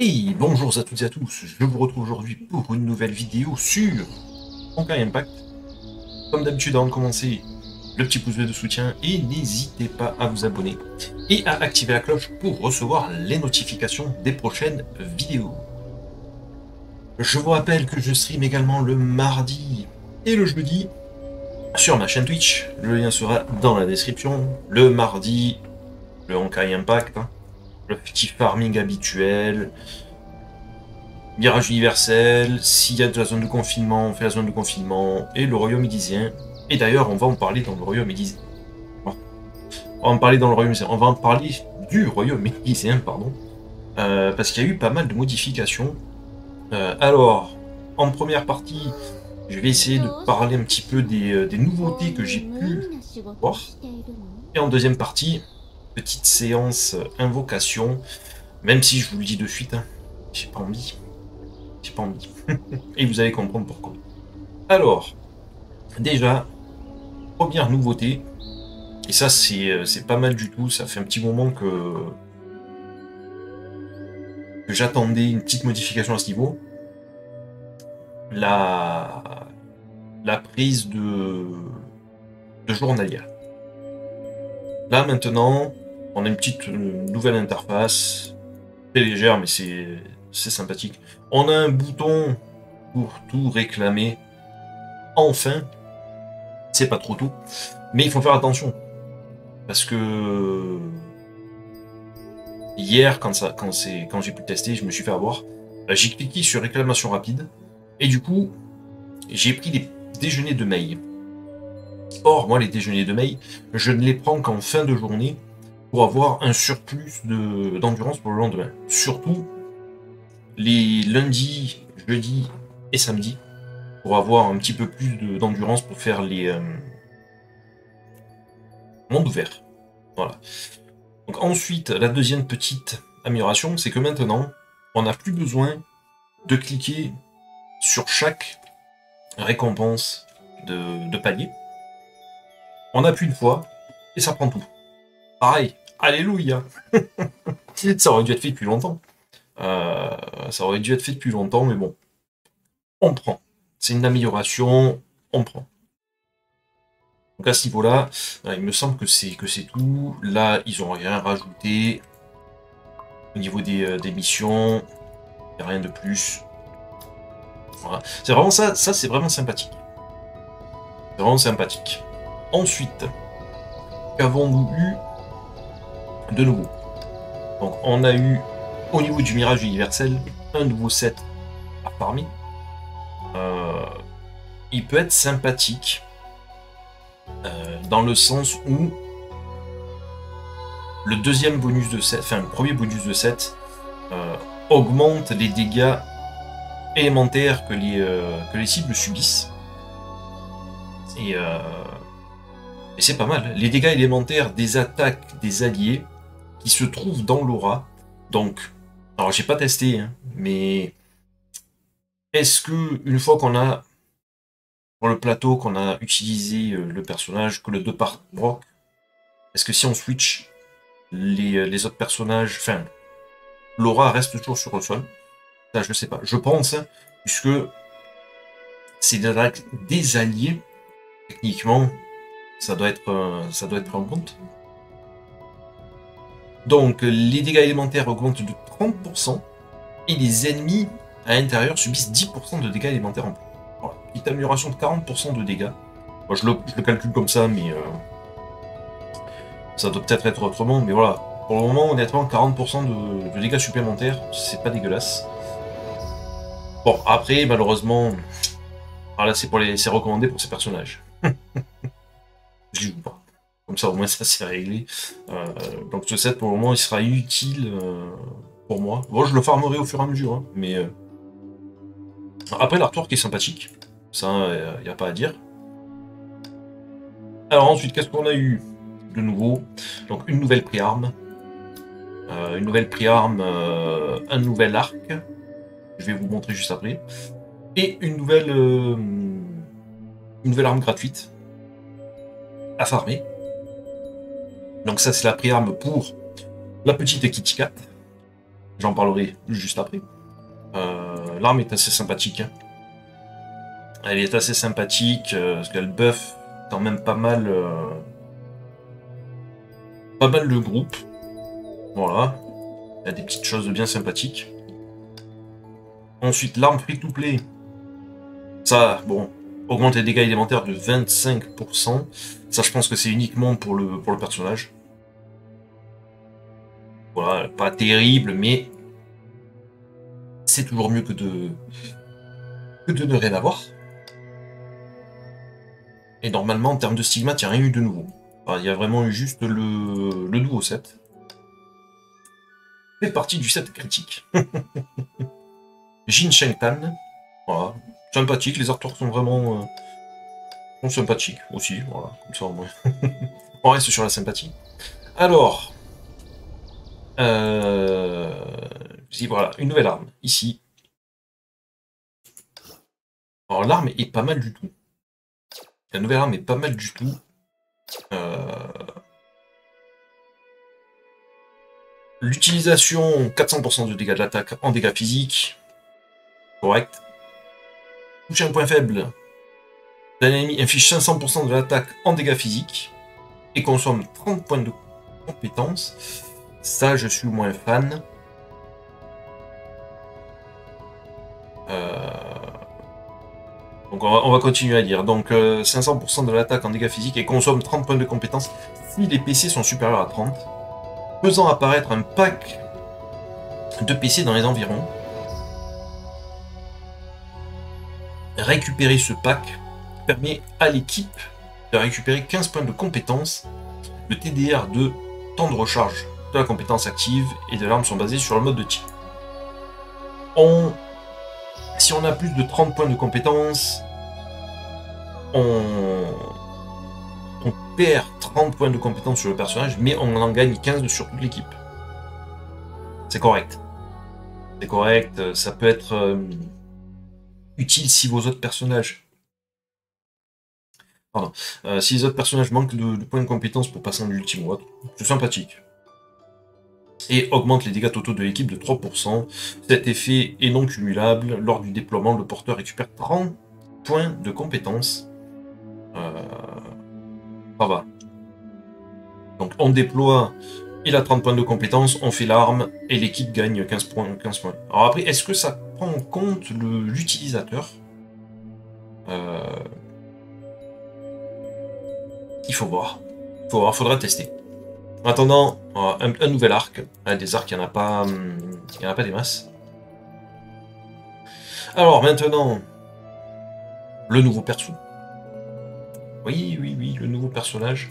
Et bonjour à toutes et à tous, je vous retrouve aujourd'hui pour une nouvelle vidéo sur Honkai Impact. Comme d'habitude, avant de commencer, le petit pouce bleu de soutien et n'hésitez pas à vous abonner et à activer la cloche pour recevoir les notifications des prochaines vidéos. Je vous rappelle que je stream également le mardi et le jeudi sur ma chaîne Twitch. Le lien sera dans la description. Le mardi, le Honkai Impact. hein. Le petit farming habituel. Mirage universel. S'il y a de la zone de confinement, on fait la zone de confinement. Et le royaume idisien. Et d'ailleurs, on va en parler dans le royaume idisien. On va en parler dans le royaume. On va en parler du royaume idisien, pardon. Euh, parce qu'il y a eu pas mal de modifications. Euh, alors, en première partie, je vais essayer de parler un petit peu des, euh, des nouveautés que j'ai pu voir. Et en deuxième partie, petite séance euh, invocation. Même si je vous le dis de suite, hein, j'ai pas envie. J'ai pas envie. Et vous allez comprendre pourquoi. Alors, déjà, première nouveauté. Et ça, c'est euh, pas mal du tout. Ça fait un petit moment que, j'attendais une petite modification à ce niveau. La, la prise de, de journalière. Là maintenant, on a une petite euh, nouvelle interface, très légère mais c'est sympathique. On a un bouton pour tout réclamer. Enfin, c'est pas trop tout, mais il faut faire attention parce que hier quand quand j'ai pu tester, je me suis fait avoir. euh, J'ai cliqué sur réclamation rapide et du coup j'ai pris des déjeuners de mail. Or, moi, les déjeuners de mail, je ne les prends qu'en fin de journée pour avoir un surplus de- d'endurance pour le lendemain. Surtout les lundis, jeudis et samedis pour avoir un petit peu plus de- d'endurance pour faire les euh, mondes ouverts. Voilà. Donc ensuite, la deuxième petite amélioration, c'est que maintenant, on n'a plus besoin de cliquer sur chaque récompense de palier. On appuie une fois et ça prend tout. Pareil, alléluia Ça aurait dû être fait depuis longtemps. Euh, ça aurait dû être fait depuis longtemps, mais bon. On prend. C'est une amélioration, on prend. Donc à ce niveau-là, euh, il me semble que c'est que c'est tout. Là, ils ont rien rajouté. Au niveau des, euh, des missions, il a rien de plus. Voilà. C'est vraiment ça, ça c'est vraiment sympathique. C'est vraiment sympathique. Ensuite, qu'avons-nous eu de nouveau Donc on a eu au niveau du Mirage universel un nouveau set farmer. Euh, il peut être sympathique euh, dans le sens où le deuxième bonus de set, enfin le premier bonus de set euh, augmente les dégâts élémentaires que les, cibles subissent. Et c'est pas mal. Les dégâts élémentaires des attaques des alliés qui se trouvent dans l'aura. Donc, alors j'ai pas testé, hein, mais est-ce que une fois qu'on a sur le plateau qu'on a utilisé euh, le personnage, que le deux part proc, est-ce que si on switch les, euh, les autres personnages, enfin, l'aura reste toujours sur le sol? Ça, je sais pas. Je pense, hein, puisque c'est des alliés, techniquement, ça doit être, euh, ça doit être pris en compte. Donc, les dégâts élémentaires augmentent de 30%, et les ennemis à l'intérieur subissent 10% de dégâts élémentaires en plus. Voilà, petite amélioration de 40% de dégâts. Moi, je, le, calcule comme ça, mais euh, ça doit peut-être être autrement. Mais voilà, pour le moment, honnêtement, 40% de, dégâts supplémentaires, c'est pas dégueulasse. Bon, après, malheureusement, voilà, c'est recommandé pour ces personnages. je joue pas. Comme ça, au moins, ça c'est réglé. Euh, donc, ce set, pour le moment, il sera utile euh, pour moi. Bon, je le farmerai au fur et à mesure, hein, mais. euh, Après, l'artwork est sympathique. Ça, il n'y a pas à dire. Alors, ensuite, qu'est-ce qu'on a eu de nouveau? Donc, une nouvelle préarme. Une nouvelle préarme, un nouvel arc. Je vais vous montrer juste après. Et une nouvelle, une nouvelle arme gratuite à farmer. Donc ça, c'est la préarme pour la petite Kitty. J'en parlerai juste après. Euh, l'arme est assez sympathique. Hein. Elle est assez sympathique euh, parce qu'elle buff quand même pas mal, euh, pas mal le groupe. Voilà. Il y a des petites choses bien sympathiques. Ensuite, l'arme free to play. Ça, bon, augmente les dégâts élémentaires de 25%. Ça, je pense que c'est uniquement pour le, personnage. Voilà, pas terrible, mais c'est toujours mieux que de, ne rien avoir. Et normalement, en termes de stigmate, il n'y a rien eu de nouveau. il y a vraiment eu juste le, le nouveau set. C'est partie du set critique. Jin Shengtan. Voilà. Sympathique, les artworks sont vraiment euh, sympathiques aussi. Voilà, comme ça au moins. On reste sur la sympathie. Alors. Euh... voilà, une nouvelle arme, ici. Alors l'arme est pas mal du tout. La nouvelle arme est pas mal du tout. Euh, l'utilisation, 400% de dégâts de l'attaque en dégâts physiques. Correct. Toucher un point faible d'un ennemi inflige 500% de l'attaque en dégâts physiques et consomme 30 points de compétence. Ça, je suis moins fan. Euh, donc on va, continuer à dire. Donc 500% euh, de l'attaque en dégâts physiques et consomme 30 points de compétence si les PC sont supérieurs à 30. Faisant apparaître un pack de PC dans les environs. Récupérer ce pack permet à l'équipe de récupérer 15 points de compétence. Le TDR de temps de recharge de la compétence active et de l'arme sont basés sur le mode de tir. On si on a plus de 30 points de compétence, on... perd 30 points de compétence sur le personnage, mais on en gagne 15 sur toute l'équipe. C'est correct. C'est correct, ça peut être euh, utile si vos autres personnages... Pardon. Euh, si les autres personnages manquent de, points de compétence pour passer en ultime c'est sympathique et augmente les dégâts totaux de l'équipe de 3%. Cet effet est non cumulable. Lors du déploiement, le porteur récupère 30 points de compétences. Euh, ça va. Donc on déploie, il a 30 points de compétences, on fait l'arme, et l'équipe gagne 15 points, 15 points. Alors après, est-ce que ça prend en compte l'utilisateur euh, Il faut voir. Il faut voir, faudra tester. En attendant, un, nouvel arc. Ah, des arcs, il n'y en, a pas, hum, il y en a pas des masses. Alors maintenant, le nouveau perso. Oui, oui, oui, le nouveau personnage.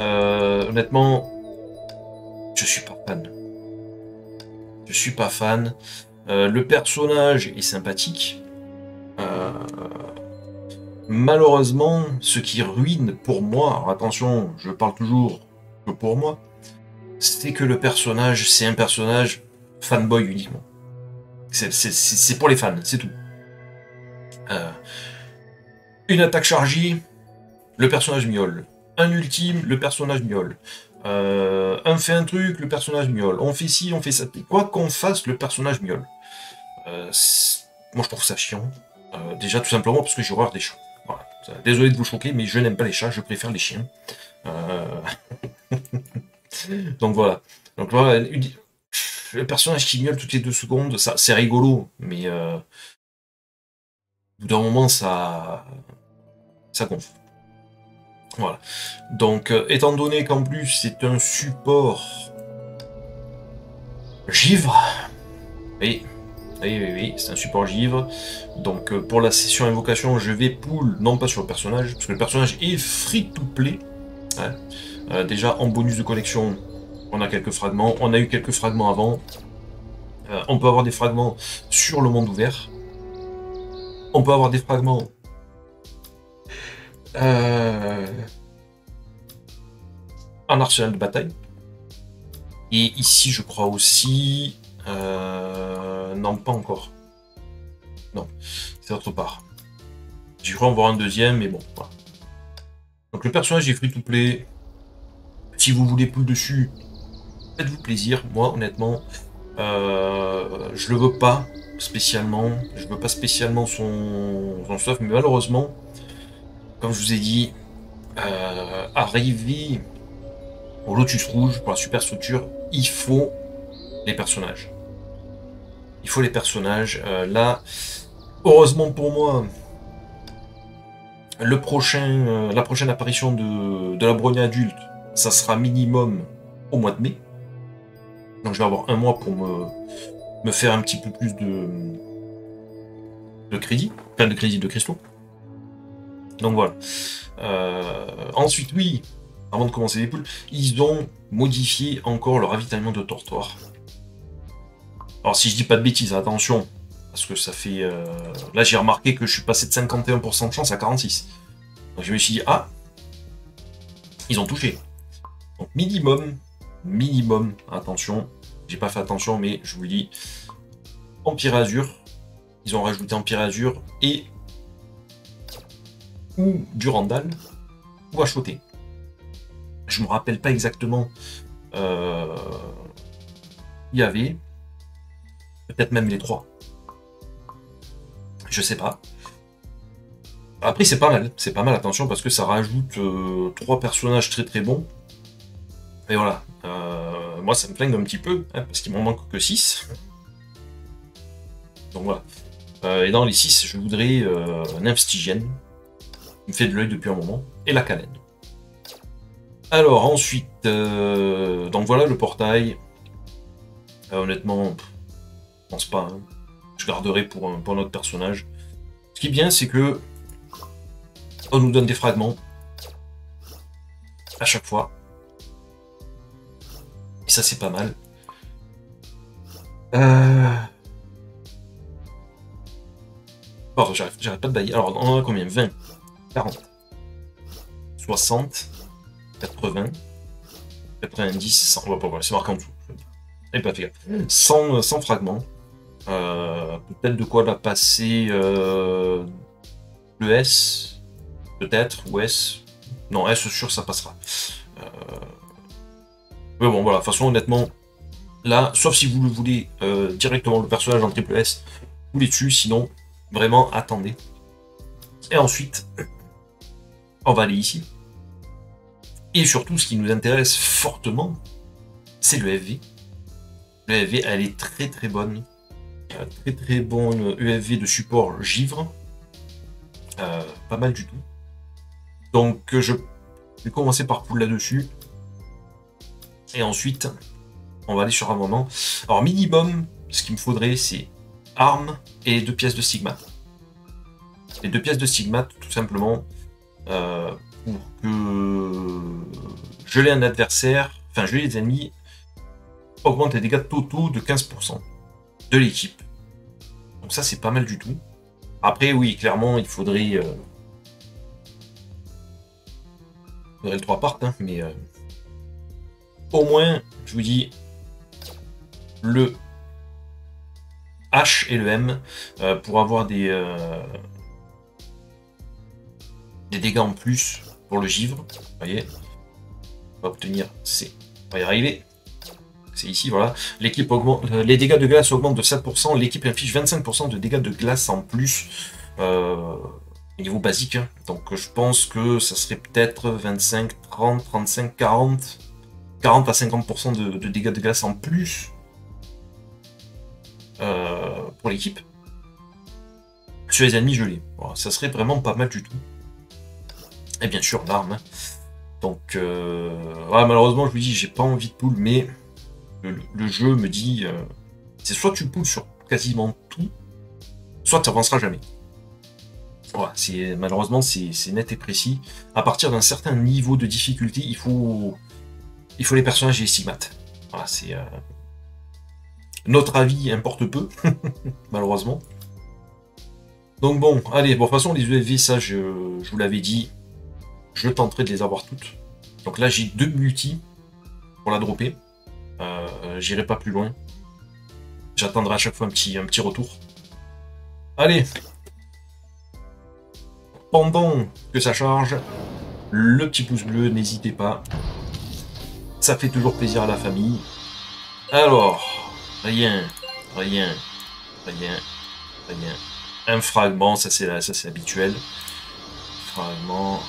Euh, honnêtement, je suis pas fan. Je suis pas fan. Euh, le personnage est sympathique. Euh, malheureusement, ce qui ruine pour moi, alors attention, je parle toujours pour moi, c'est que le personnage, c'est un personnage fanboy uniquement. C'est pour les fans, c'est tout. Euh, une attaque chargée, le personnage miaule. Un ultime, le personnage miaule. Euh, un fait un truc, le personnage miaule. On fait ci, on fait ça. Quoi qu'on fasse, le personnage miaule. Euh, moi, je trouve ça chiant. déjà, tout simplement parce que j'ai horreur des chats. Désolé de vous choquer, mais je n'aime pas les chats, je préfère les chiens. Donc voilà. Donc voilà, le personnage qui miaule toutes les deux secondes, c'est rigolo, mais euh, au bout d'un moment, ça, ça gonfle. Voilà. Donc, euh, étant donné qu'en plus c'est un support givre, oui, oui, oui, oui c'est un support givre. Donc, euh, pour la session invocation, je vais pull non pas sur le personnage, parce que le personnage est free to play. Hein. Euh, déjà, en bonus de collection, on a quelques fragments. On a eu quelques fragments avant. On peut avoir des fragments sur le monde ouvert. On peut avoir des fragments... Euh, en arsenal de bataille. Et ici, je crois aussi... non, pas encore. Non, c'est autre part. Crois en voir un deuxième, mais bon, Donc le personnage est free to play. Si vous voulez plus dessus, faites-vous plaisir. Moi, honnêtement, Euh, je le veux pas spécialement. Je veux pas spécialement son, son stuff, mais malheureusement, comme je vous ai dit, euh, arriver au Lotus Rouge pour la superstructure, il faut les personnages. Il faut les personnages. Euh, là, heureusement pour moi, le prochain, euh, la prochaine apparition de, la brogna adulte, ça sera minimum au mois de mai. Donc je vais avoir un mois pour me, faire un petit peu plus de, crédit, enfin de crédit de cristaux. Donc voilà. Euh, ensuite, oui, avant de commencer les poules, ils ont modifié encore le ravitaillement de Tortoire. Alors si je dis pas de bêtises, attention, parce que ça fait... Euh, là j'ai remarqué que je suis passé de 51% de chance à 46. Donc je me suis dit, ah, ils ont touché. Donc minimum, minimum, attention, j'ai pas fait attention, mais je vous le dis, Empire Azur, ils ont rajouté Empire Azur et ou Durandal ou Achoté. Je me rappelle pas exactement. Euh, il y avait peut-être même les trois. Je sais pas. Après c'est pas mal, c'est pas mal attention parce que ça rajoute euh, trois personnages très très bons. Et voilà. Euh, moi ça me flingue un petit peu, hein, parce qu'il m'en manque que 6. Donc voilà. et dans les 6, je voudrais un Infstigienne, me fait de l'œil depuis un moment, et la canenne. Alors ensuite, euh, donc voilà le portail. Euh, honnêtement, je pense pas. Hein. Je garderai pour, un, pour notre personnage. Ce qui est bien, c'est que on nous donne des fragments à chaque fois. Et ça, c'est pas mal. Euh... J'arrête pas de bailler. Alors, on en a combien? 20 40, 60, 80, 90, 100. On va pas voir, c'est marqué en dessous. Et pas fait 100, 100 fragments. Euh, peut-être de quoi la passer euh, le S, peut-être, ou S. Non, S sûr ça passera. Euh, mais bon, voilà, de toute façon, honnêtement, là, sauf si vous le voulez directement le personnage en triple S, vous les dessus, sinon, vraiment, attendez. Et ensuite, on va aller ici. Et surtout, ce qui nous intéresse fortement, c'est le FV. Le FV, elle est très très bonne. Euh, très très bonne EFV de support givre. Euh, pas mal du tout. Donc je vais commencer par poule là-dessus. Et ensuite, on va aller sur un moment. Alors minimum, ce qu'il me faudrait, c'est armes et deux pièces de stigmate. Les deux pièces de stigmate, tout simplement, euh, pour que geler un adversaire, enfin geler les ennemis, augmente les dégâts totaux de 15% de l'équipe. Donc ça c'est pas mal du tout. Après oui, clairement il faudrait... Euh, il faudrait le 3 parts, hein, mais... Euh, au moins, je vous dis, le H et le M pour avoir des, des dégâts en plus pour le givre. Voyez obtenir C. On y arriver. C'est ici, voilà. L'équipe augmente, euh, les dégâts de glace augmentent de 7%. L'équipe inflige 25% de dégâts de glace en plus. Euh, niveau basique. Hein. Donc je pense que ça serait peut-être 25, 30, 35, 40. 40 à 50% de, dégâts de glace en plus euh, pour l'équipe. Sur les ennemis gelés. ça serait vraiment pas mal du tout. Et bien sûr, l'arme. Hein. Donc, euh, malheureusement, je vous dis, j'ai pas envie de poule, mais le, jeu me dit, euh, c'est soit tu poules sur quasiment tout, soit tu avanceras jamais. Voilà, c'est malheureusement c'est net et précis. À partir d'un certain niveau de difficulté, il faut il faut les personnages et les stigmates. Voilà, c'est euh, notre avis importe peu, malheureusement. Donc bon, allez, bon, de toute façon, les UFV, ça, je vous l'avais dit, je tenterai de les avoir toutes. Donc là, j'ai deux multi pour la dropper. Euh, J'irai pas plus loin. J'attendrai à chaque fois un petit, un petit retour. Allez Pendant que ça charge, le petit pouce bleu, n'hésitez pas. Ça fait toujours plaisir à la famille. Alors, Rien. Rien. Rien. Rien. Un fragment, ça c'est ça c'est habituel. Fragment.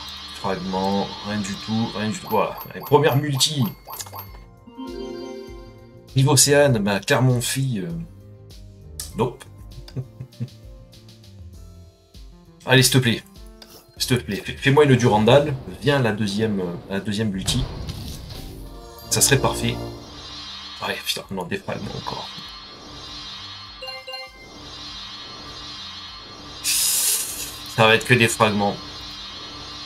Rien du tout. Rien du tout. Voilà. première multi. Niveau Océane, bah, Clermont-Fille. Euh... Nope. Allez, s'il te plaît. S'il te plaît, fais-moi une Durandal. Viens la deuxième, euh, la deuxième multi. Ça serait parfait. Ouais, putain, non, des fragments encore. Ça va être que des fragments.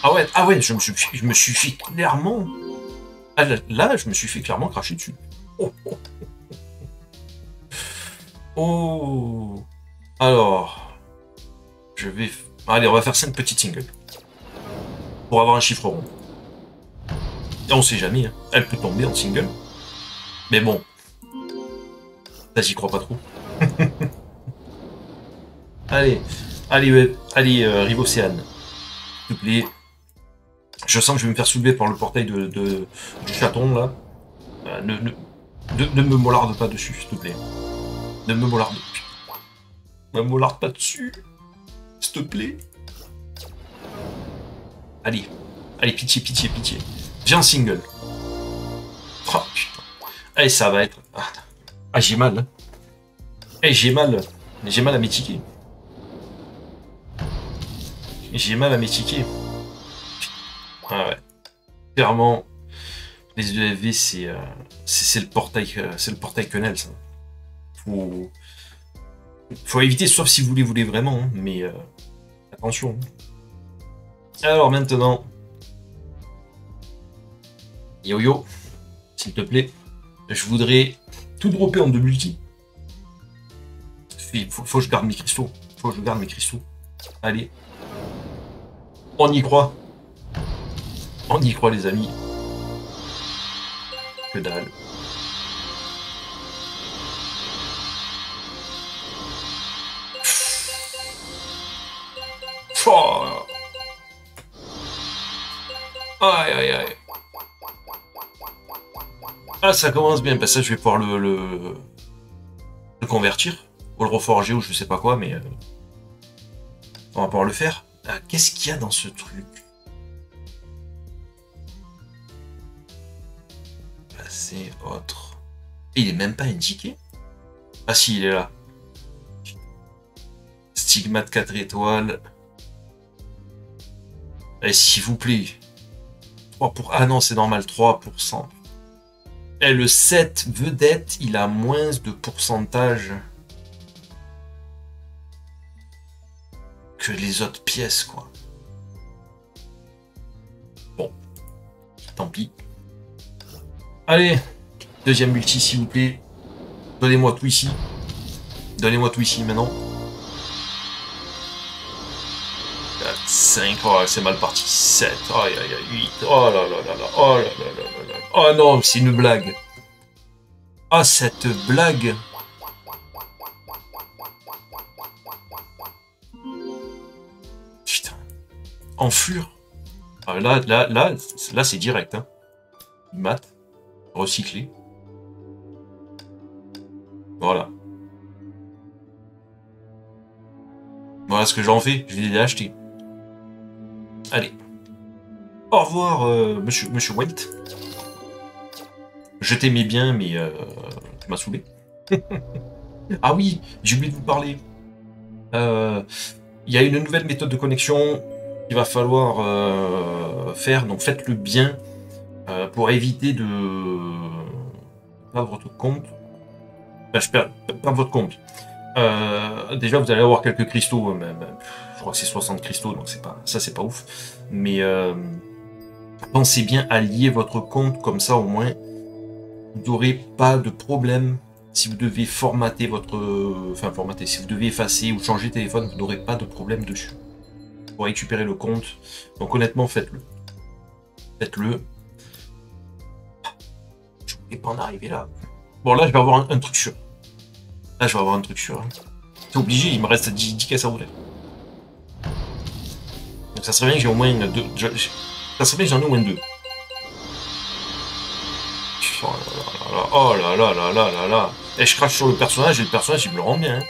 Ah ouais, ah ouais, je me suis, je me suis fait clairement... Ah, là, je me suis fait clairement cracher dessus. Oh, oh. oh. Alors... Je vais... Allez, on va faire 5 petites singles. Pour avoir un chiffre rond. Et on sait jamais, hein. elle peut tomber en single. Mais bon. Ça, j'y crois pas trop. allez, allez, allez, euh. S'il te plaît. Je sens que je vais me faire soulever par le portail de, du chaton, là. Euh, ne, me mollarde pas dessus, s'il te plaît. Ne me mollarde Ne me pas dessus. S'il te plaît. Allez. Allez, pitié, pitié, pitié. Viens single. Oh putain. Allez, ça va être... Ah, ah j'ai mal. Eh, j'ai mal. J'ai mal à m'étiquer. J'ai mal à m'étiquer. Ah ouais. Clairement, les c'est euh, c'est le portail, euh, c'est le portail ça. Faut, faut éviter, sauf si vous les voulez vraiment, hein, mais euh, attention. Alors maintenant, Yo-Yo, s'il te plaît, je voudrais tout dropper en deux multi. Il faut, faut, que je garde mes cristaux. Faut que je garde mes cristaux. Allez. On y croit. On y croit, les amis. Que dalle. Oh. Aïe aïe aïe. Ah, ça commence bien. Que ça, je vais pouvoir le, le, convertir. Ou le reforger, ou je sais pas quoi, mais... Euh, on va pouvoir le faire. Ah, Qu'est-ce qu'il y a dans ce truc? Passer autre. il est même pas indiqué Ah si, il est là. Stigmate 4 étoiles. Allez, s'il vous plaît. 3 pour... Ah non, c'est normal, 3%. Et le 7 vedette, il a moins de pourcentage que les autres pièces, quoi. Bon, tant pis. Allez, deuxième multi, s'il vous plaît. Donnez-moi tout ici. Donnez-moi tout ici, maintenant. 4, 5, oh, c'est mal parti. 7, aïe, aïe, aïe, 8, oh là là là là, oh là là là là. Oh non, c'est une blague. Ah, cette blague. Putain. Enflure. Ah, là, là, là, là, c'est direct. Hein. Mat. Recyclé. Voilà. Voilà ce que j'en fais. Je les ai achetés. Allez. Au revoir, euh, monsieur, monsieur White. Je t'aimais bien, mais euh, tu m'as saoulé. ah oui, j'ai oublié de vous parler. Euh, il y a une nouvelle méthode de connexion qu'il va falloir faire, donc faites-le bien pour éviter de perdre votre compte. Enfin, je perds, votre compte. déjà, vous allez avoir quelques cristaux, je crois que c'est 60 cristaux, donc c'est pas ça, c'est pas ouf. Mais pensez bien à lier votre compte comme ça, au moins, vous n'aurez pas de problème si vous devez formater votre... Enfin, formater, si vous devez effacer ou changer de téléphone, vous n'aurez pas de problème dessus. Pour récupérer le compte. Donc honnêtement, faites-le. Faites-le. Voulais pas en arriver là. Bon, là, je vais avoir un, truc sûr. Là, je vais avoir un truc sûr. Hein. C'est obligé, il me reste 10, 10 caisses à ouvrir. Donc ça serait bien que j'ai au moins une... Deux, ça serait bien que j'en ai au moins deux. Oh là là là là là là là là. Et je crache sur le personnage et le personnage il me le rend bien. Hein.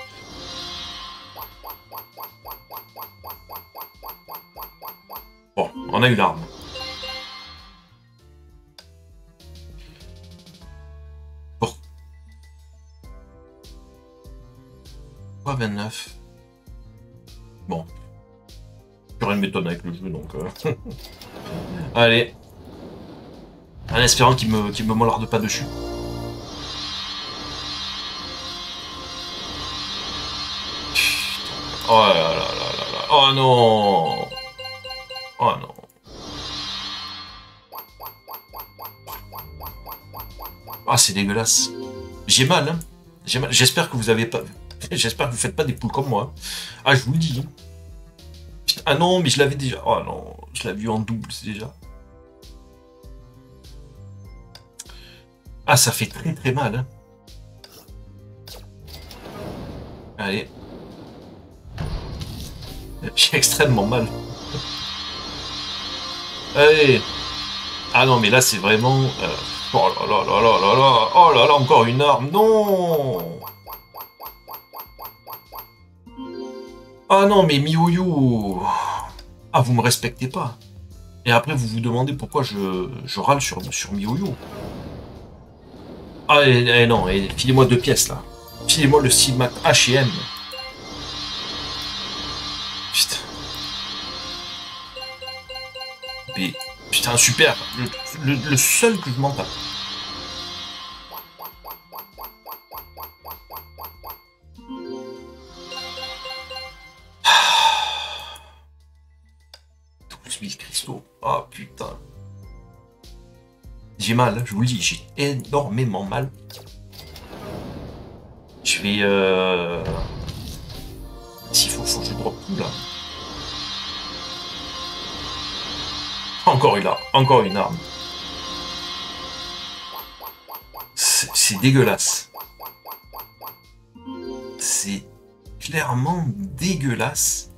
Bon, on a eu l'arme. Pourquoi 29 Bon. Plus rien ne m'étonne avec le jeu, donc... Euh. Allez. En espérant qu'il me, qu me mollarde pas dessus. Oh là là là là là. Oh non Oh non Ah, c'est dégueulasse. J'ai mal, hein. J'espère que vous avez pas... J'espère que vous faites pas des poules comme moi. Ah, je vous le dis. Ah non, mais je l'avais déjà... Oh non, je l'avais vu en double, déjà... Ah, ça fait très très mal, hein. Allez. J'ai extrêmement mal. Allez. Ah non, mais là, c'est vraiment... Euh, oh là là là là là là Oh là là, encore une arme Non Ah non, mais Miouyo Ah, vous me respectez pas. Et après, vous vous demandez pourquoi je, je râle sur, sur Miouyo. Ah, et, non, et, filez-moi deux pièces, là. Filez-moi le Sigma H&M. putain, super. Le, seul que je m'en tape. J'ai mal, je vous le dis, j'ai énormément mal. Je vais... Euh... S'il faut, faut que je là. Encore une arme. Encore une arme. C'est dégueulasse. C'est clairement dégueulasse.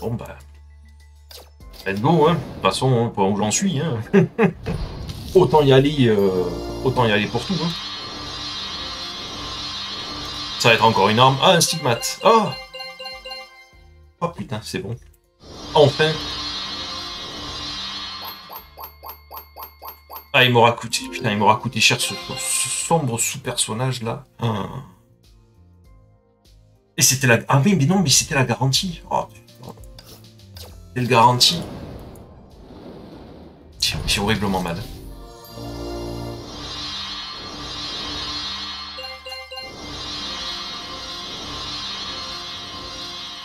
Bon bah... Let's go, hein. Toute façon, hein, où j'en suis, hein. autant y aller... Euh, autant y aller pour tout, hein. Ça va être encore une arme. Ah, un stigmate. Oh Oh putain, c'est bon. Enfin Ah, il m'aura coûté... Putain, il m'aura coûté cher ce, sombre sous-personnage, là. Ah. Et c'était la... Ah oui, mais non, mais c'était la garantie. Oh, C'était le garantie. J'ai horriblement mal.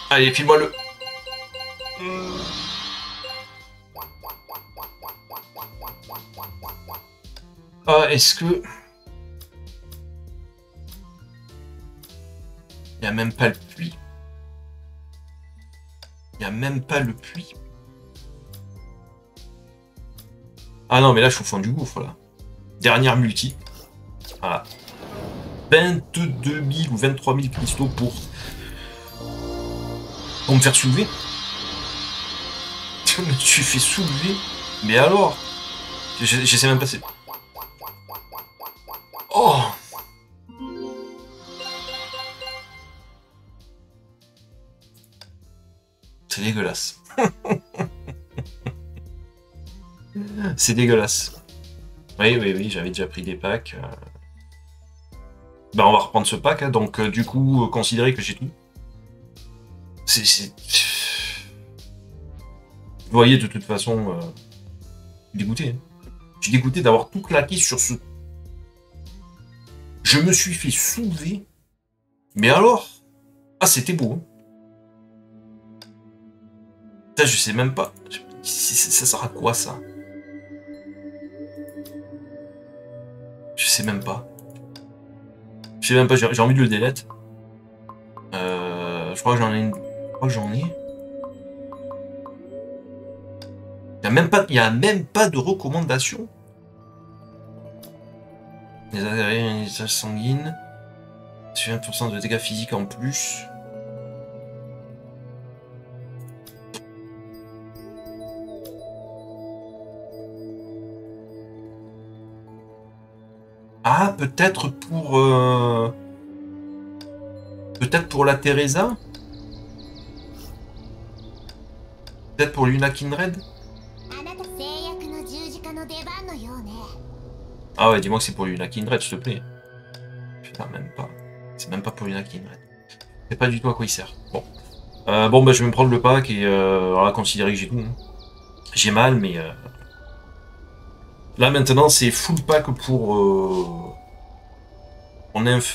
Allez, file-moi le... Ah, est-ce que... Il n'y a même pas le puits. Même pas le puits. Ah non, mais là, je suis au fond du gouffre, là. Dernière multi. Voilà. 22 000 ou 23 000 cristaux pour pour me faire soulever Je me suis fait soulever Mais alors? J'essaie même pas... Oh C'est dégueulasse. Oui, oui, oui, j'avais déjà pris des packs. Ben, on va reprendre ce pack, hein. donc euh, du coup, euh, considérez que j'ai tout. C'est... Vous voyez, de toute façon, dégoûté. Hein. Je suis dégoûté d'avoir tout claqué sur ce... Je me suis fait soulever. Mais alors? Ah, c'était beau. Hein. Ça, je sais même pas. Ça sert à quoi, ça? Même pas. Je sais même pas, j'ai envie de le delete. Euh, je crois que j'en ai une Oh, j'en ai. Il n'y a, même pas, a même pas de recommandation. Les un usage sanguine. 20% de dégâts physiques en plus. Ah, peut-être pour. Euh... Peut-être pour la Teresa? Peut-être pour Luna Kindred Ah ouais, dis-moi que c'est pour Luna Kindred, s'il te plaît. Putain, même pas. C'est même pas pour Luna Kindred. C'est pas du tout à quoi il sert. Bon. Euh, bon, bah, je vais me prendre le pack et euh, voilà, considérer que j'ai tout. Hein. J'ai mal, mais. Euh, Là, maintenant, c'est full pack pour... Euh...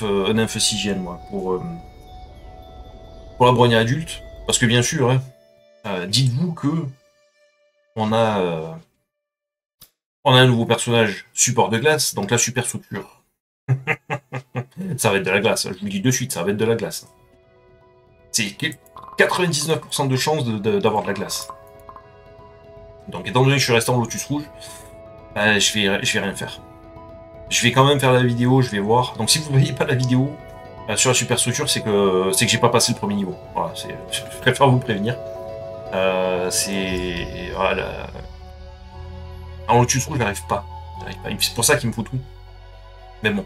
Euh, Sigienne, moi. Pour... euh, Pour la brogne adulte. Parce que, bien sûr, hein, euh, dites-vous que... On a... on a un nouveau personnage support de glace, donc la super structure. ça va être de la glace, je vous dis de suite, ça va être de la glace. C'est 99% de de- d'avoir de, la glace. Donc étant donné que je suis resté en Lotus Rouge, euh, je, vais, je vais rien faire. Je vais quand même faire la vidéo, je vais voir. Donc si vous ne voyez pas la vidéo euh, sur la superstructure, c'est que c'est que j'ai pas passé le premier niveau. Voilà, c'est- je préfère vous prévenir. Euh, c'est voilà, en Lotus Rouge, j'arrive pas. J'arrive pas. C'est pour ça qu'il me faut tout. Mais bon.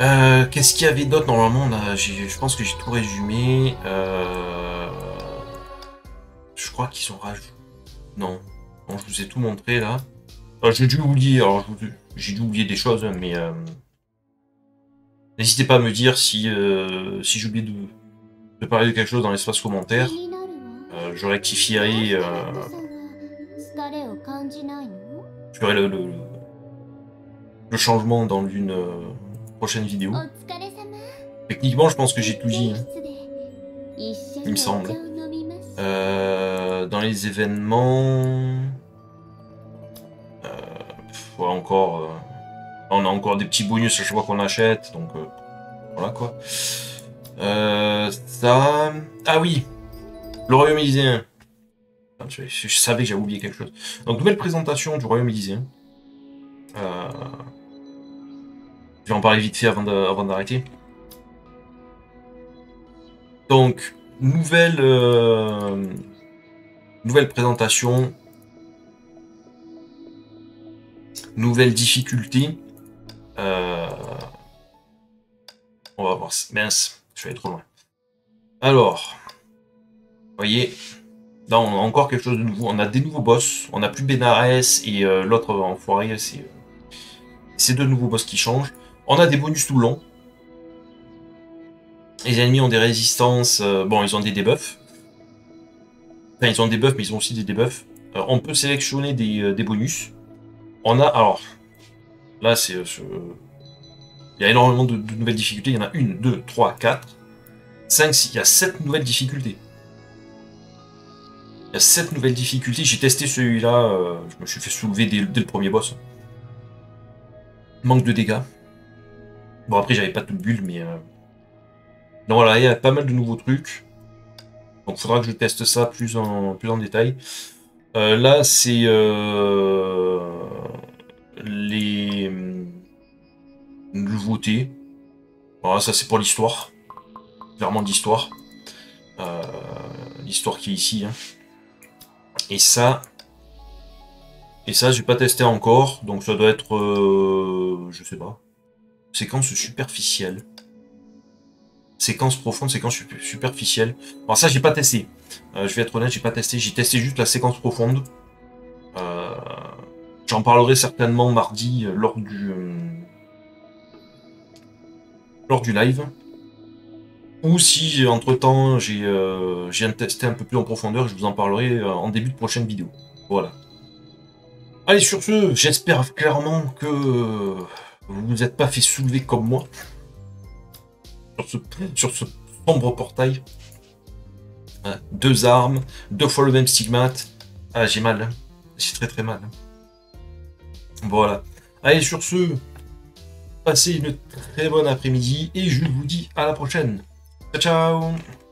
Euh, Qu'est-ce qu'il y avait d'autre? Normalement, on a- je pense que j'ai tout résumé. Euh, Je crois qu'ils sont rajoutés. Non. Bon, je vous ai tout montré là. J'ai dû oublier, alors j'ai dû oublier des choses, mais euh, n'hésitez pas à me dire si, euh, si j'ai oublié de, parler de quelque chose dans l'espace commentaire. Euh, je rectifierai. je ferai le, le, changement dans une prochaine vidéo. Techniquement, je pense que j'ai tout dit. Hein. Il me semble. dans les événements. Encore... euh, on a encore des petits bonus à chaque fois qu'on achète, donc... euh, voilà, quoi. Euh, ça... Ah oui Le Royaume Élyséen. Ah, Je, savais que j'avais oublié quelque chose. Donc, nouvelle présentation du Royaume Élyséen. Euh, Je vais en parler vite fait avant d'arrêter. Donc, nouvelle, nouvelle présentation, nouvelle difficulté. Euh, on va voir. Mince, je suis allé trop loin. Alors, vous voyez, là on a encore quelque chose de nouveau. On a des nouveaux boss. On a plus Benares et euh, l'autre enfoiré, c'est euh, deux nouveaux boss qui changent. On a des bonus tout le long. Les ennemis ont des résistances. euh, bon, ils ont des debuffs. Enfin, ils ont des buffs, mais ils ont aussi des debuffs. On peut sélectionner des, des bonus. On a. Alors. Là, c'est. euh, Il y a énormément de, de nouvelles difficultés. Il y en a une, deux, trois, quatre, cinq, six. Il y a sept nouvelles difficultés. Il y a sept nouvelles difficultés. J'ai testé celui-là. euh, je me suis fait soulever dès, le premier boss. Manque de dégâts. Bon, après, j'avais pas toute bulle, mais. euh, donc voilà, il y a pas mal de nouveaux trucs. Donc faudra que je teste ça plus en, plus en détail. Là, c'est les hum, nouveautés. Voilà, ça c'est pour l'histoire. Clairement l'histoire. Euh, l'histoire qui est ici. hein. Et ça... Et ça, j'ai pas testé encore. Donc ça doit être... euh, je sais pas. Séquence superficielle. Séquence profonde, séquence sup- superficielle. Alors ça, j'ai pas testé. Euh, je vais être honnête, j'ai pas testé. J'ai testé juste la séquence profonde. Euh, J'en parlerai certainement mardi euh, lors du euh, lors du live. Ou si entre temps j'ai euh, testé un peu plus en profondeur, je vous en parlerai euh, en début de prochaine vidéo. Voilà. Allez, sur ce, j'espère clairement que vous vous êtes pas fait soulever comme moi sur ce, sur ce sombre portail. Voilà, deux armes, deux fois le même stigmate. Ah, j'ai mal. hein. J'ai très très mal. Voilà. Allez, sur ce, passez une très bonne après-midi et je vous dis à la prochaine. Ciao, ciao